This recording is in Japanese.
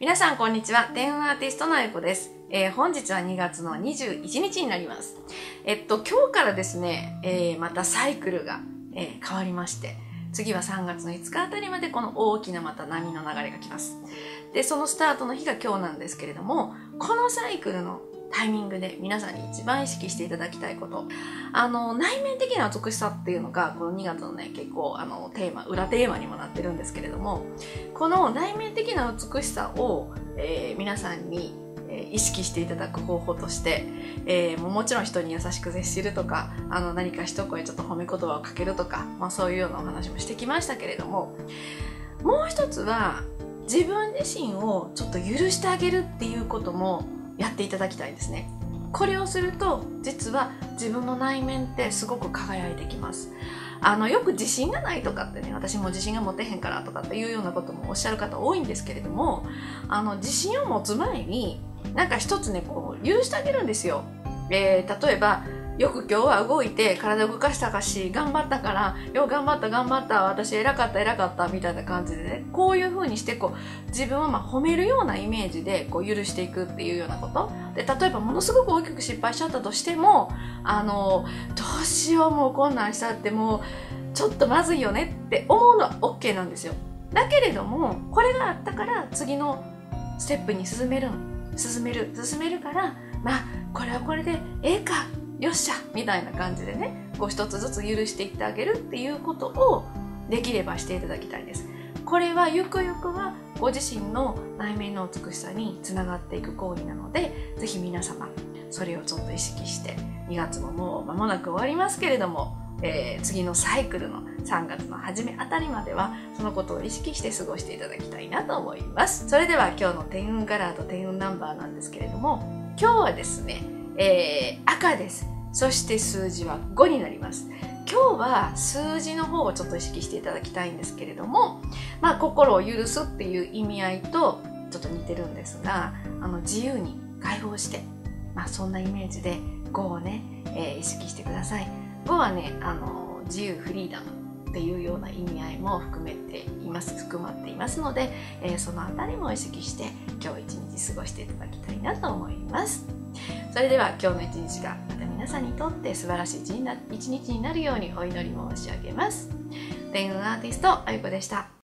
皆さんこんにちは。天運アーティストのあゆこです。えー、本日は2月の21日になります。えっと、今日からですね、えー、またサイクルが、えー、変わりまして、次は3月の5日あたりまでこの大きなまた波の流れが来ます。で、そのスタートの日が今日なんですけれども、このサイクルのタイミングで皆さんに一番意識していただきたいこと。あの、内面的な美しさっていうのが、この2月のね、結構、あの、テーマ、裏テーマにもなってるんですけれども、この内面的な美しさを、えー、皆さんに、えー、意識していただく方法として、えー、もちろん人に優しく接するとか、あの、何か一声ちょっと褒め言葉をかけるとか、まあそういうようなお話もしてきましたけれども、もう一つは、自分自身をちょっと許してあげるっていうこともやっていただきたいですね。これをすると実は自分の内面ってすごく輝いてきます。あのよく自信がないとかってね私も自信が持てへんからとかっていうようなこともおっしゃる方多いんですけれどもあの自信を持つ前になんか一つねこう許してあげるんですよ、えー、例えばよく今日は動いて体動かしたかし頑張ったからよう頑張った頑張った私偉かった偉かったみたいな感じでねこういう風にしてこう自分をま褒めるようなイメージでこう許していくっていうようなこと。で例えばものすごく大きく失敗しちゃったとしてもあのどうしようもうこんなんしたってもうちょっとまずいよねって思うのは OK なんですよ。だけれどもこれがあったから次のステップに進める進める進めるからまあこれはこれでええかよっしゃみたいな感じでねこう一つずつ許していってあげるっていうことをできればしていただきたいです。これはゆくゆくはご自身の内面の美しさにつながっていく行為なので是非皆様それをちょっと意識して2月ももう間もなく終わりますけれども、えー、次のサイクルの3月の初めあたりまではそのことを意識して過ごしていただきたいなと思います。それでは今日の天運カラーと天運ナンバーなんですけれども今日はですねえー、赤です。そして数字は5になります。今日は数字の方をちょっと意識していただきたいんですけれども、まあ、心を許すっていう意味合いとちょっと似てるんですが、あの自由に解放して、まあ、そんなイメージで5をね、えー、意識してください。5はね、あの自由フリーダムっていうような意味合いも含めています含まっていますので、えー、その辺りも意識して今日一日過ごしていただきたいなと思います。それでは今日の一日がまた皆さんにとって素晴らしい一日になるようにお祈り申し上げます。天運アーティストあゆこでした。